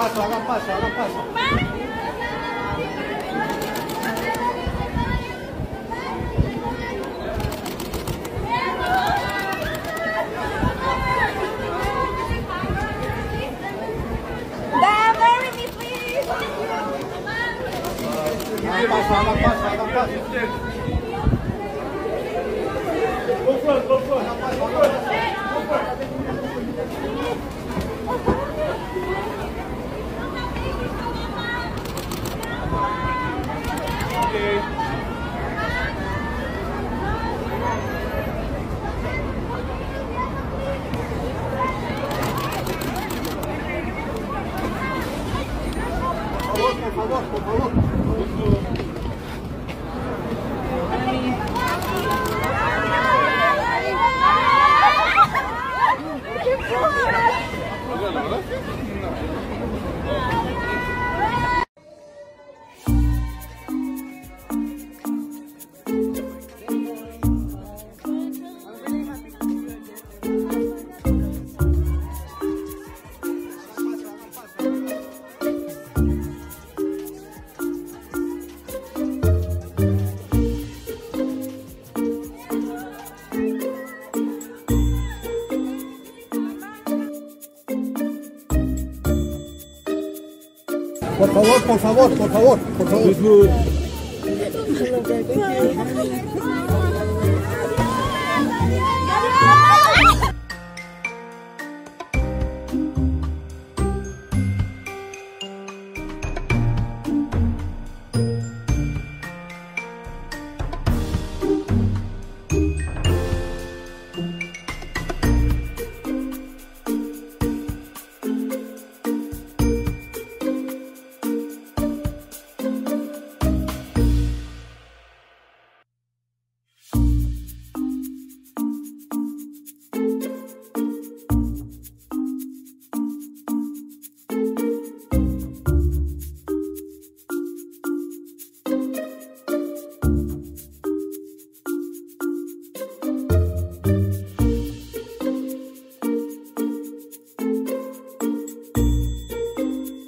paso. Hagan paso, hagan paso. Dad, marry me, please. 跑步，我跑步。Por favor, por favor, por favor, por favor.